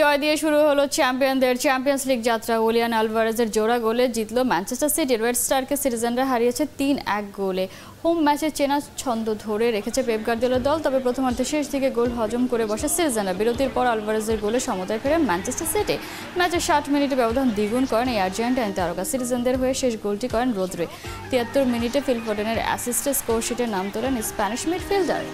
জয় দিয়ে শুরু হলো চ্যাম্পিয়নদের চ্যাম্পিয়ন্স লিগ যাত্রা। ওলিয়ান আলভারেজের জোড়া গোলে জিতল ম্যানচেস্টার সিটি রেড স্টারকে সিটিজেনরা হারিয়েছে তিন এক গোলে। হোম ম্যাচে চেনা ছন্দ ধরে রেখেছে পেপ দল, তবে প্রথমার্ধে শেষ দিকে গোল হজম করে বসে সিটিজেনরা। বিরতির পর আলভারেজের গোলে সমতায় ফেরে ম্যানচেস্টার সিটি ম্যাচের ষাট মিনিটে ব্যবধান দ্বিগুণ করেন এই আর্জেন্টাইন তারকা। সিটিজেনদের হয়ে শেষ গোলটি করেন রোদ্রে। তিয়াত্তর মিনিটে ফিলফোর্ডেনের অ্যাসিস্টে স্কোর শিটে নাম তোলেন স্প্যানিশ মিডফিল্ডার